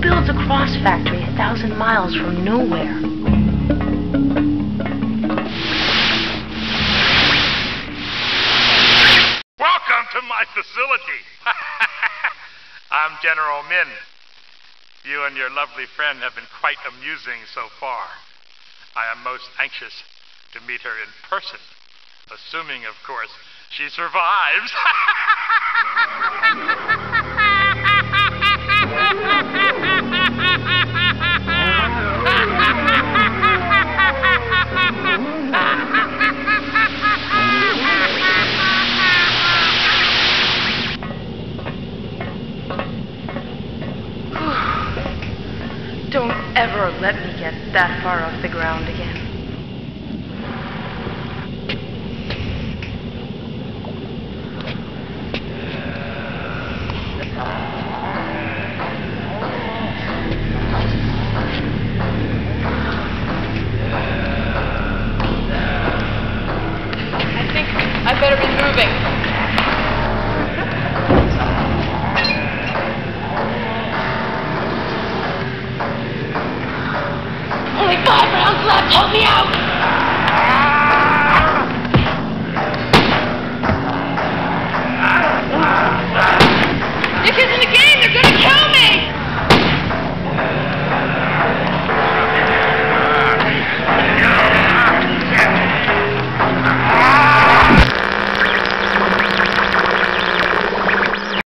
built a cross factory a thousand miles from nowhere. Welcome to my facility. I'm General Minh. You and your lovely friend have been quite amusing so far. I am most anxious to meet her in person, assuming, of course, she survives. Don't ever let me get that far off the ground again. I think I better be moving. left, help me out!